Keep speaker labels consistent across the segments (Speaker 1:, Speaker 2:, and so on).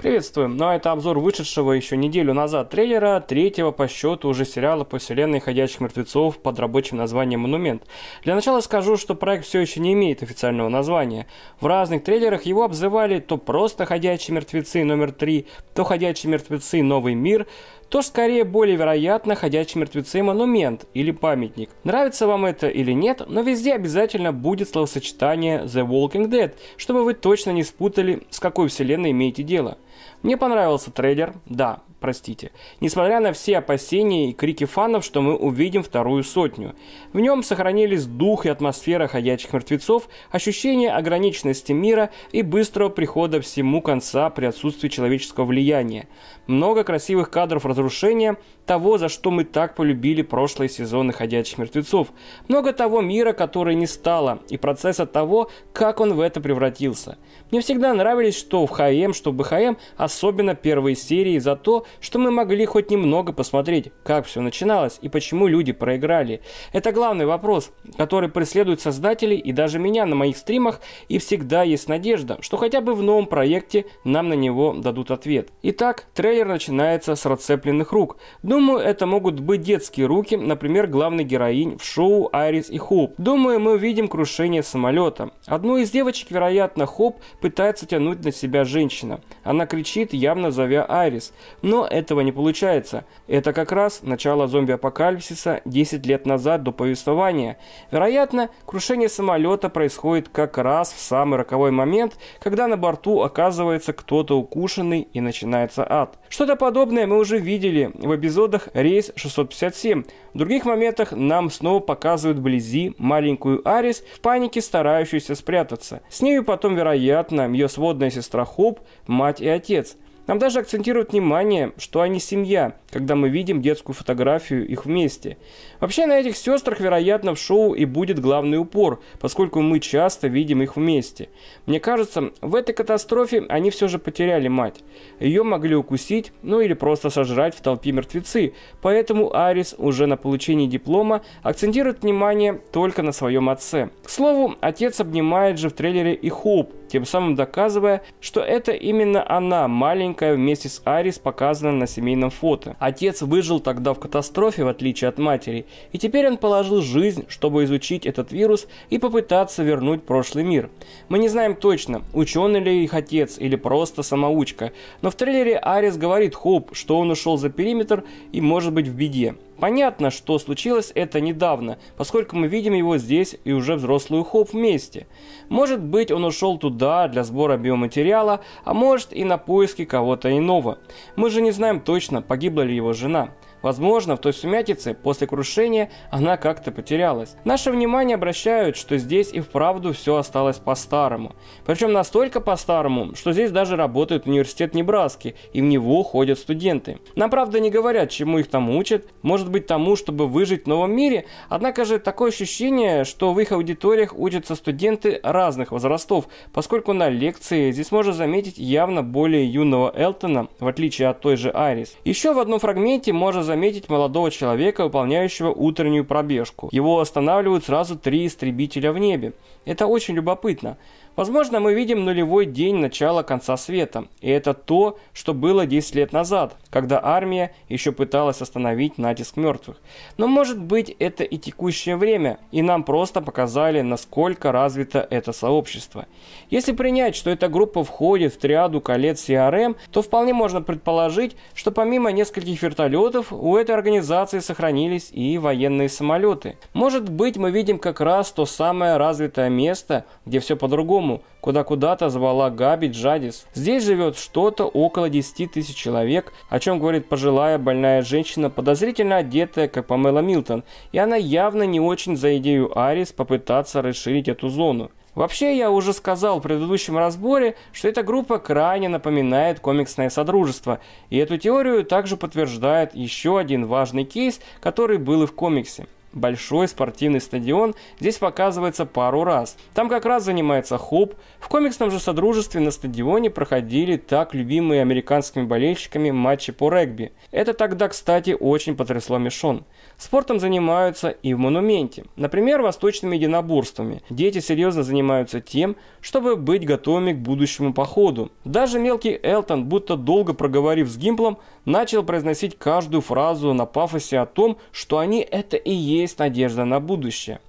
Speaker 1: Приветствуем! Ну а это обзор вышедшего еще неделю назад трейлера третьего по счету уже сериала по вселенной «Ходячих мертвецов» под рабочим названием «Монумент». Для начала скажу, что проект все еще не имеет официального названия. В разных трейлерах его обзывали то просто «Ходячие мертвецы номер 3», то «Ходячие мертвецы. Новый мир», то скорее более вероятно «Ходячие мертвецы. Монумент» или «Памятник». Нравится вам это или нет, но везде обязательно будет словосочетание «The Walking Dead», чтобы вы точно не спутали, с какой вселенной имеете дело. Мне понравился трейлер, да, простите. Несмотря на все опасения и крики фанов, что мы увидим вторую сотню. В нем сохранились дух и атмосфера ходячих мертвецов, ощущение ограниченности мира и быстрого прихода всему конца при отсутствии человеческого влияния. Много красивых кадров разрушения, того, за что мы так полюбили прошлые сезоны «Ходячих мертвецов». Много того мира, который не стало, и процесса того, как он в это превратился. Мне всегда нравились что в ХМ, что в БХМ, особенно первые серии, за то, что мы могли хоть немного посмотреть, как все начиналось и почему люди проиграли. Это главный вопрос, который преследует создателей и даже меня на моих стримах, и всегда есть надежда, что хотя бы в новом проекте нам на него дадут ответ. Итак, трейлер начинается с расцепленных рук. Думаю, это могут быть детские руки, например, главный героинь в шоу «Айрис и Хоуп». Думаю, мы увидим крушение самолета. Одну из девочек, вероятно, Хоуп пытается тянуть на себя женщина. Она кричит, явно зовя Айрис. Но этого не получается. Это как раз начало зомби-апокалипсиса 10 лет назад до повествования. Вероятно, крушение самолета происходит как раз в самый роковой момент, когда на борту оказывается кто-то укушенный и начинается ад. Что-то подобное мы уже видели в эпизодах «Рейс 657». В других моментах нам снова показывают вблизи маленькую Арис в панике старающуюся спрятаться. С нею потом, вероятно, ее сводная сестра Хоп, мать и отец – нам даже акцентируют внимание, что они семья, когда мы видим детскую фотографию их вместе. Вообще на этих сестрах, вероятно, в шоу и будет главный упор, поскольку мы часто видим их вместе. Мне кажется, в этой катастрофе они все же потеряли мать. Ее могли укусить, ну или просто сожрать в толпе мертвецы, поэтому Арис уже на получении диплома акцентирует внимание только на своем отце. К слову, отец обнимает же в трейлере и Хоуп, тем самым доказывая, что это именно она, маленькая, вместе с Арис, показана на семейном фото. Отец выжил тогда в катастрофе, в отличие от матери, и теперь он положил жизнь, чтобы изучить этот вирус и попытаться вернуть прошлый мир. Мы не знаем точно, ученый ли их отец или просто самоучка, но в трейлере Арис говорит Хоуп, что он ушел за периметр и может быть в беде. Понятно, что случилось это недавно, поскольку мы видим его здесь и уже взрослую Хоп вместе. Может быть, он ушел туда для сбора биоматериала, а может и на поиски кого-то иного. Мы же не знаем точно, погибла ли его жена. Возможно, в той сумятице после крушения она как-то потерялась. Наше внимание обращают, что здесь и вправду все осталось по-старому. Причем настолько по-старому, что здесь даже работает университет Небраски, и в него ходят студенты. Нам, правда, не говорят, чему их там учат. Может быть тому, чтобы выжить в новом мире. Однако же такое ощущение, что в их аудиториях учатся студенты разных возрастов, поскольку на лекции здесь можно заметить явно более юного Элтона, в отличие от той же Айрис. Еще в одном фрагменте можно заметить молодого человека, выполняющего утреннюю пробежку. Его останавливают сразу три истребителя в небе. Это очень любопытно. Возможно, мы видим нулевой день начала конца света, и это то, что было 10 лет назад, когда армия еще пыталась остановить натиск мертвых. Но может быть это и текущее время, и нам просто показали, насколько развито это сообщество. Если принять, что эта группа входит в триаду колец CRM, то вполне можно предположить, что помимо нескольких вертолетов, у этой организации сохранились и военные самолеты. Может быть мы видим как раз то самое развитое место, где все по-другому, по-другому, куда куда-то звала Габи Джадис. Здесь живет что-то около 10 тысяч человек, о чем говорит пожилая больная женщина, подозрительно одетая, как Памела Милтон, и она явно не очень за идею Арис попытаться расширить эту зону. Вообще, я уже сказал в предыдущем разборе, что эта группа крайне напоминает комиксное содружество, и эту теорию также подтверждает еще один важный кейс, который был и в комиксе. Большой спортивный стадион здесь показывается пару раз. Там как раз занимается хоп. В комиксном же содружестве на стадионе проходили так любимые американскими болельщиками матчи по регби. Это тогда, кстати, очень потрясло Мишон. Спортом занимаются и в монументе. Например, восточными единоборствами. Дети серьезно занимаются тем, чтобы быть готовыми к будущему походу. Даже мелкий Элтон, будто долго проговорив с Гимплом, начал произносить каждую фразу на пафосе о том, что они это и есть надежда на будущее.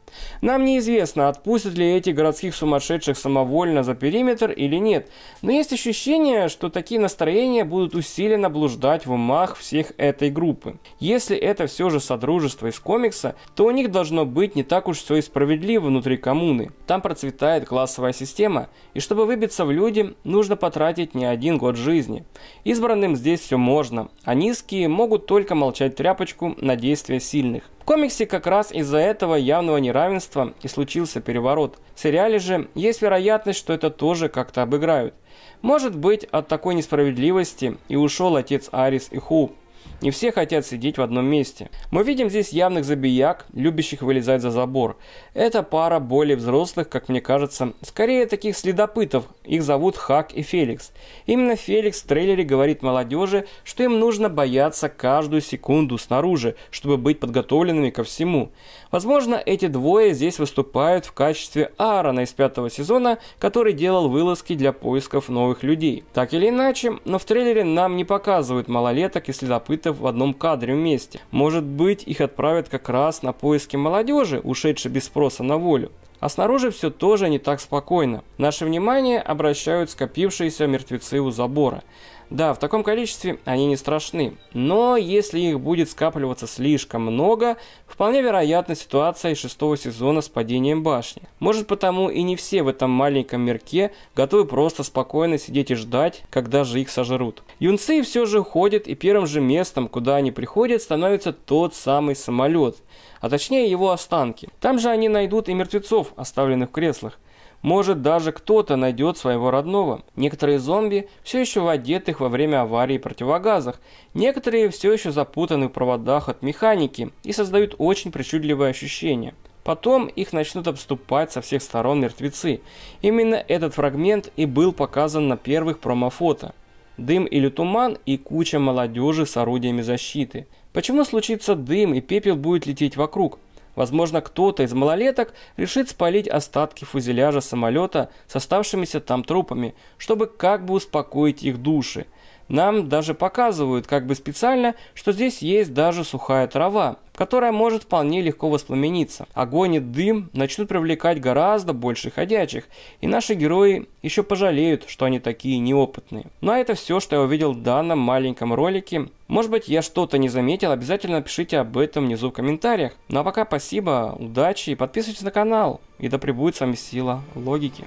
Speaker 1: Нам неизвестно, отпустят ли эти городских сумасшедших самовольно за периметр или нет, но есть ощущение, что такие настроения будут усиленно блуждать в умах всех этой группы. Если это все же содружество из комикса, то у них должно быть не так уж все и справедливо внутри коммуны. Там процветает классовая система, и чтобы выбиться в люди, нужно потратить не один год жизни. Избранным здесь все можно, а низкие могут только молчать тряпочку на действия сильных. В комиксе как раз из-за этого явного неравенства и случился переворот. В сериале же есть вероятность, что это тоже как-то обыграют. Может быть, от такой несправедливости и ушел отец Арис и Хоуп. Не все хотят сидеть в одном месте. Мы видим здесь явных забияк, любящих вылезать за забор. Это пара более взрослых, как мне кажется, скорее таких следопытов. Их зовут Хак и Феликс. Именно Феликс в трейлере говорит молодежи, что им нужно бояться каждую секунду снаружи, чтобы быть подготовленными ко всему. Возможно, эти двое здесь выступают в качестве Аарона из пятого сезона, который делал вылазки для поисков новых людей. Так или иначе, но в трейлере нам не показывают малолеток и следопытов в одном кадре вместе. Может быть, их отправят как раз на поиски молодежи, ушедшей без спроса на волю. А снаружи все тоже не так спокойно. Наше внимание обращают скопившиеся мертвецы у забора. Да, в таком количестве они не страшны, но если их будет скапливаться слишком много, вполне вероятна ситуация из шестого сезона с падением башни. Может потому и не все в этом маленьком мирке готовы просто спокойно сидеть и ждать, когда же их сожрут. Юнцы все же ходят и первым же местом, куда они приходят, становится тот самый самолет, а точнее его останки. Там же они найдут и мертвецов, оставленных в креслах. Может, даже кто-то найдет своего родного. Некоторые зомби все еще в одетых во время аварии противогазах. Некоторые все еще запутаны в проводах от механики и создают очень причудливое ощущение. Потом их начнут обступать со всех сторон мертвецы. Именно этот фрагмент и был показан на первых промофото. Дым или туман и куча молодежи с орудиями защиты. Почему случится дым и пепел будет лететь вокруг? Возможно, кто-то из малолеток решит спалить остатки фузеляжа самолета с оставшимися там трупами, чтобы как бы успокоить их души. Нам даже показывают как бы специально, что здесь есть даже сухая трава, которая может вполне легко воспламениться. Огонь и дым начнут привлекать гораздо больше ходячих, и наши герои еще пожалеют, что они такие неопытные. Ну а это все, что я увидел в данном маленьком ролике. Может быть я что-то не заметил, обязательно напишите об этом внизу в комментариях. Ну а пока спасибо, удачи и подписывайтесь на канал. И да пребудет с вами сила логики.